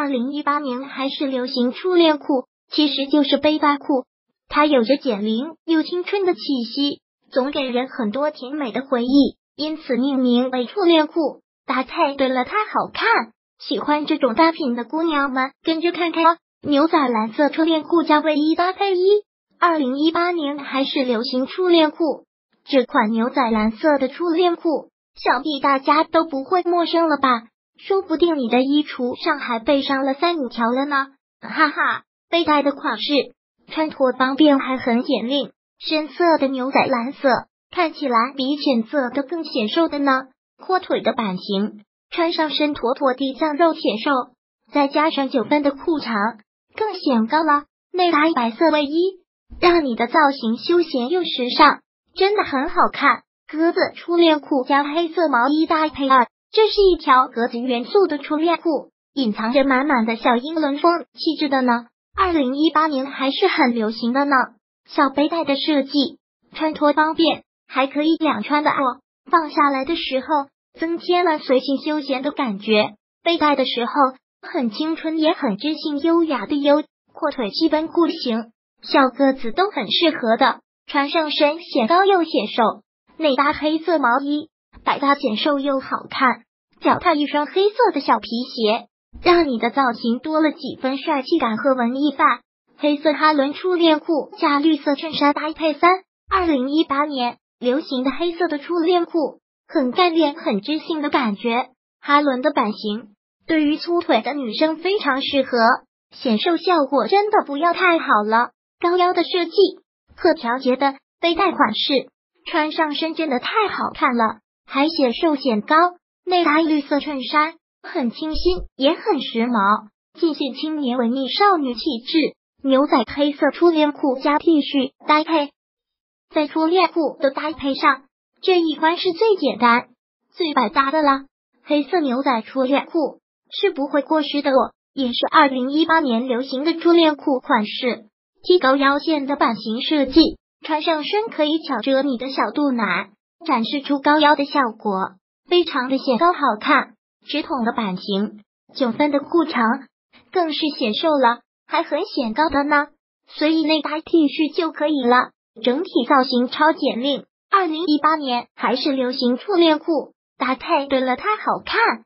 二零一八年还是流行初恋裤，其实就是背带裤。它有着减龄又青春的气息，总给人很多甜美的回忆，因此命名为初恋裤。搭配对了，它好看。喜欢这种单品的姑娘们，跟着看看哦。牛仔蓝色初恋裤加卫衣搭配一。二零一八年还是流行初恋裤，这款牛仔蓝色的初恋裤，想必大家都不会陌生了吧？说不定你的衣橱上还备上了三五条了呢。哈哈，背带的款式穿脱方便，还很简练。深色的牛仔蓝色看起来比浅色的更显瘦的呢。阔腿的版型，穿上身妥妥地藏肉显瘦，再加上九分的裤长，更显高了。内搭白色卫衣，让你的造型休闲又时尚，真的很好看。格子初恋裤加黑色毛衣搭配二。这是一条格子元素的初恋裤，隐藏着满满的小英伦风气质的呢。二零一八年还是很流行的呢。小背带的设计，穿脱方便，还可以两穿的哦。放下来的时候，增添了随性休闲的感觉。背带的时候很青春，也很知性优雅的优。阔腿基本裤型，小个子都很适合的，穿上身显高又显瘦。内搭黑色毛衣。百搭显瘦又好看，脚踏一双黑色的小皮鞋，让你的造型多了几分帅气感和文艺范。黑色哈伦初恋裤加绿色衬衫搭配三，二零一八年流行的黑色的初恋裤，很干练、很知性的感觉。哈伦的版型对于粗腿的女生非常适合，显瘦效果真的不要太好了。高腰的设计，可调节的背带款式，穿上身真的太好看了。还显瘦显高，内搭绿色衬衫，很清新也很时髦，尽显青年文艺少女气质。牛仔黑色初恋裤加 T 恤搭配，在初恋裤的搭配上，这一款是最简单、最百搭的啦。黑色牛仔初恋裤是不会过时的哦，也是二零一八年流行的初恋裤款式，提高腰线的版型设计，穿上身可以巧遮你的小肚腩。展示出高腰的效果，非常的显高好看。直筒的版型，九分的裤长，更是显瘦了，还很显高的呢。随意内搭 T 恤就可以了，整体造型超减龄。二零一八年还是流行初恋裤，搭配对了它好看。